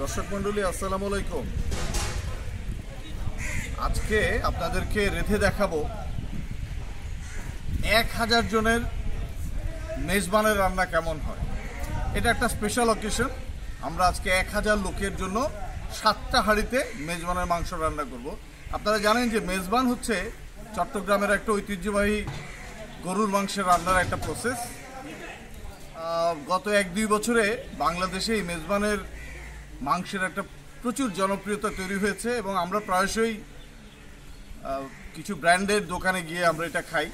দর্শক মন্ডলী আসসালামু আলাইকুম। আজকে আপনাদেরকে রেধে দেখাবো এক হাজার জনের মেজবানের রান্না কেমন হয়। এটা একটা স্পেশাল অকেশন আমরা আজকে এক হাজার লোকের জন্য সাতটা হাঁড়িতে মেজবানের মাংস রান্না করব। আপনারা জানেন যে মেজবান হচ্ছে চট্টগ্রামের একটা ঐতিহ্যবাহী গরুর মাংসের রান্নার একটা প্রসেস গত এক দুই বছরে বাংলাদেশে এই মেজবানের মাংসের একটা প্রচুর জনপ্রিয়তা তৈরি হয়েছে এবং আমরা প্রায়শই কিছু ব্র্যান্ডের দোকানে গিয়ে আমরা এটা খাই।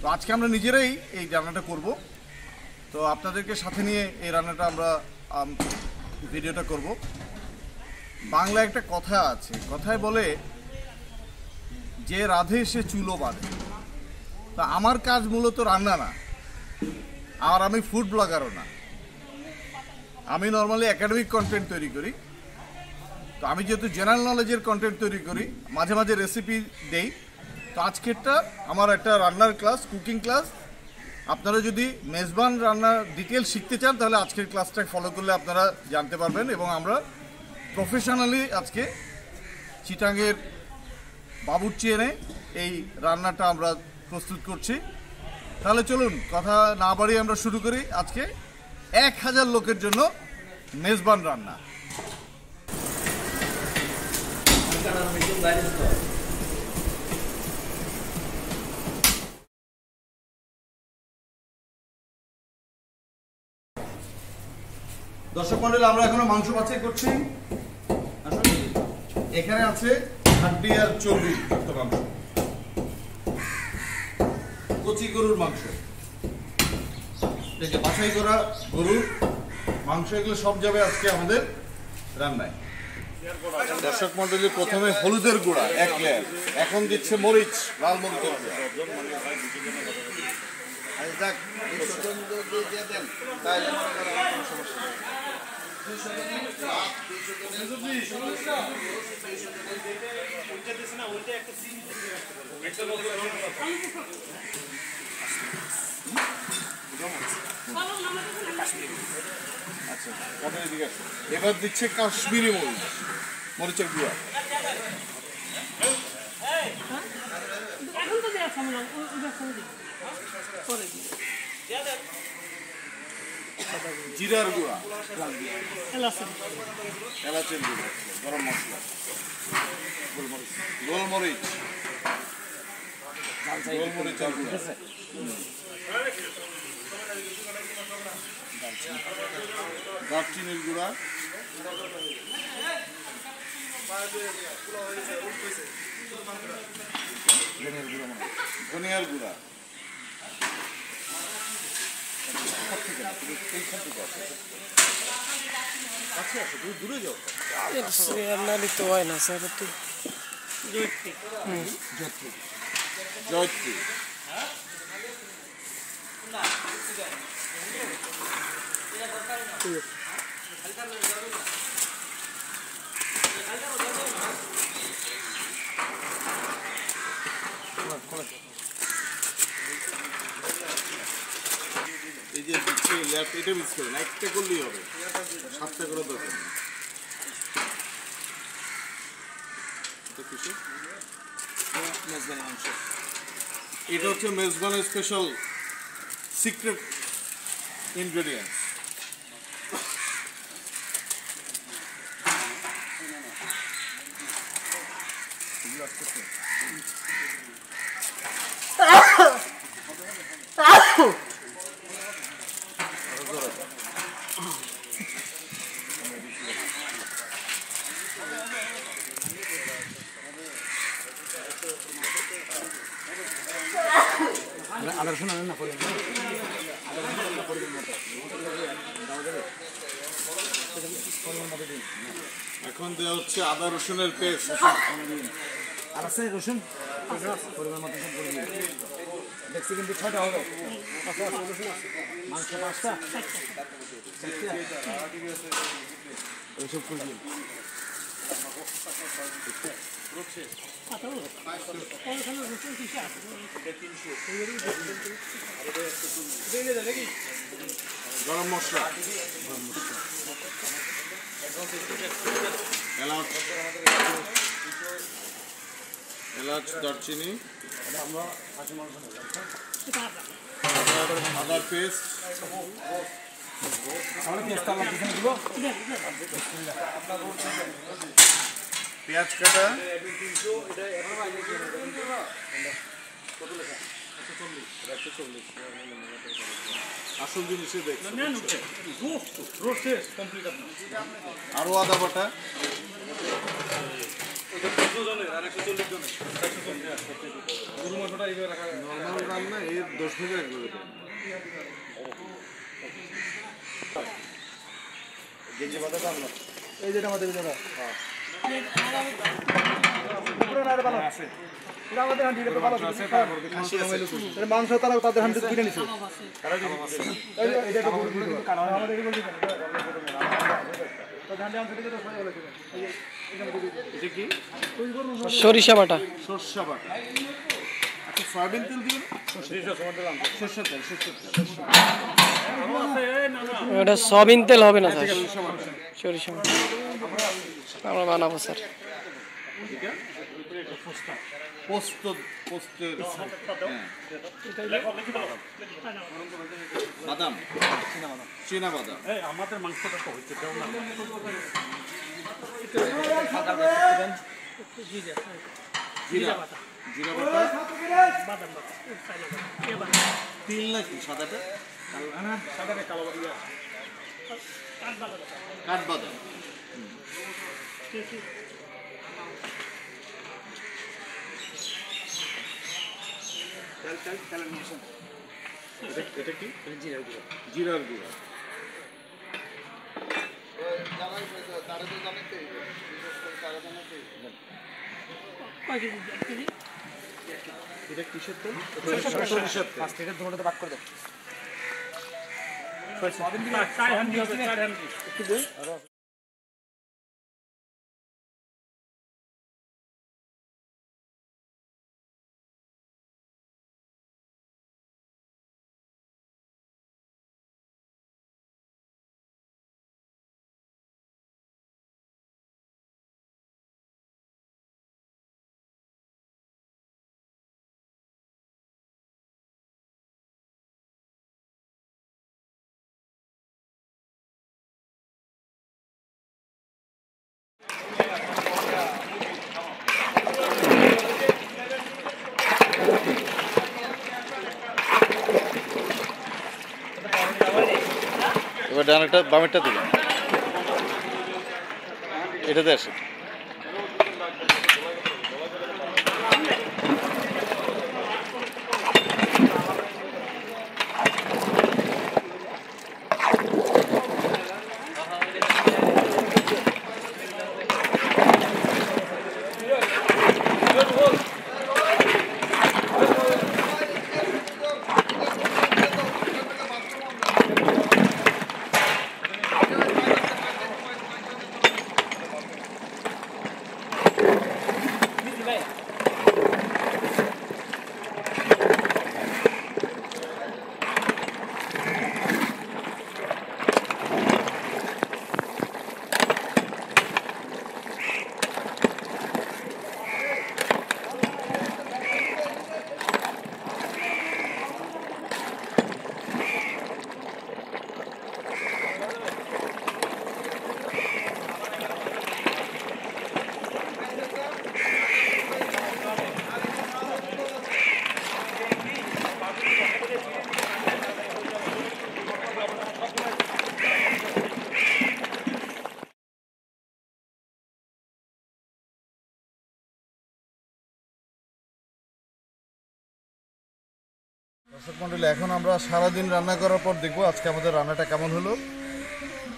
তো আজকে আমরা নিজেরাই এই রান্নাটা করব। তো আপনাদেরকে সাথে নিয়ে এই রান্নাটা আমরা ভিডিওটা করব। বাংলা একটা কথা আছে, কথায় বলে, যে রাধে সে চুলো বাঁধে। তা আমার কাজ মূলত রান্না না। আর আমি ফুড ব্লগারও না। আমি নর্মালি একাডেমিক কন্টেন্ট তৈরি করি। তো আমি যেহেতু জেনারেল নলেজের কন্টেন্ট তৈরি করি, মাঝে মাঝে রেসিপি দেই, তো আজকেরটা আমার একটা রান্নার ক্লাস কুকিং ক্লাস আপনারা যদি মেজবান রান্নার ডিটেল শিখতে চান, তাহলে আজকের ক্লাসটা ফলো করলে আপনারা জানতে পারবেন এবং আমরা প্রফেশনালি আজকে চিটাঙ্গের বাবুর্চি এনে এই রান্নাটা আমরা প্রস্তুত করছি। তাহলে চলুন, কথা না বাড়িয়ে আমরা শুরু করি আজকে। এক হাজার লোকের জন্য মেজবান রান্না। দর্শক মন্ডল, আমরা এখনও মাংস বাছাই করছি। এখানে আছে হাড্ডি আর চর্বি মাংস। কচি গরুর মাংস। এই যে বাছাই করা গরুর মাংস এগুলো সব যাবে আজকে আমাদের রান্নায়। দর্শক মন্ডলী প্রথমে হলুদের গুঁড়া এক লেয়ার। এখন দিচ্ছে মরিচ লাল মরিচের গুঁড়া। এবার দিচ্ছে কাশ্মীরি মরিচ। মরিচের গুঁড়া। জিরার গুঁড়া। এলাচের গুঁড়া। গরম মশলা। গোলমরিচ। গোলমরিচ। গোলমরিচের গুঁড়া। দারচিনির গুঁড়া। ধনিয়ার গুঁড়া তো জয়িত্রী। এই যে দিচ্ছে ল্যাপ, এটা মিস করেন একটা করলেই হবে। সাতটা করে দরকার এটা হচ্ছে মেজবানের স্পেশাল সিক্রেট ইনগ্রেডিয়েন্টস এখন দেওয়া হচ্ছে আদা রসুনের পেস্ট। আর আছে রসুন? পরিমাণ মতো সব করে দেখছি কিন্তু ছয়টা হবে। মাংস পাঁচটা? ওইসব করে রসুন কিসে আছে গরম মশলা। এলাচ দারচিনি আদার পেস্ট পেঁয়াজ কাটা আসল জিনিসে আরও আদা বাটা। নর্মাল রান্না এর দশ ভাগে দেয়। এই যেটা আমাদের এটা মাংস তারা তাদের হান্ডি কিনে নিছে সরিষা বাটা সরিষা বাটা। সয়াবিন তেল দিবেন? সর্ষের তেল সর্ষের তেল এটা সয়াবিন তেল হবে না স্যার। সরিষা আমরা বানাবো স্যার। পোস্ত পোস্তের হ্যাঁ। বাদাম। চীনা বাদাম। আমাদের মাংসটা তো হচ্ছে দেও না। জিরা। জিরা বাটা বাদাম বাটা তিল নাকি সাদাটা? সাদা কালো ইয়া কাঠ বাদাম। এটা- এটা কি? জিরার গুঁড়া। কয় কেজি? এক কেজি? এটা কিসের তেল? সরিষার তেল ফার্স্ট এটা দুটোতে ভাগ করে দাও চার ডানাটা বামেরটা দিবেন এটাতে আসে। দর্শক মন্ডলী এখন আমরা সারাদিন রান্না করার পর দেখব আজকে আমাদের রান্নাটা কেমন হলো।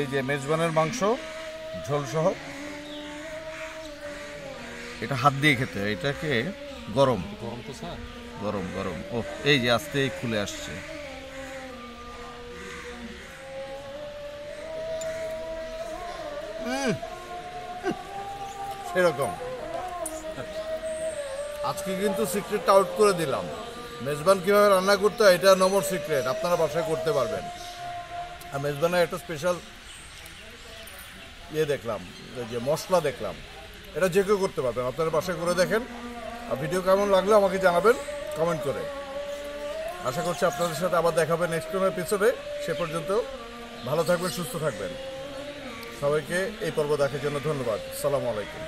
এই যে মেজবানের মাংস ঝোল সহ। এটা হাত দিয়ে খেতে এটাকে গরম। গরম তো স্যার। গরম গরম। ও এই যে আস্তে খুলে আসছে। সেরকম আজকে কিন্তু সিক্রেটটা আউট করে দিলাম। মেজবান কীভাবে রান্না করতে হয়, এটা নম্বর সিক্রেট আপনারা বাসায় করতে পারবেন। আর মেজবানের একটা স্পেশাল ইয়ে দেখলাম যে মশলা দেখলাম, এটা যে কেউ করতে পারবেন। আপনারা বাসায় করে দেখেন, আর ভিডিও কেমন লাগল আমাকে জানাবেন কমেন্ট করে। আশা করছি আপনাদের সাথে আবার দেখাবে নেক্সট কোনো এপিসোডে সে পর্যন্ত ভালো থাকবেন, সুস্থ থাকবেন। সবাইকে এই পর্ব দেখার জন্য ধন্যবাদ। সালামু আলাইকুম।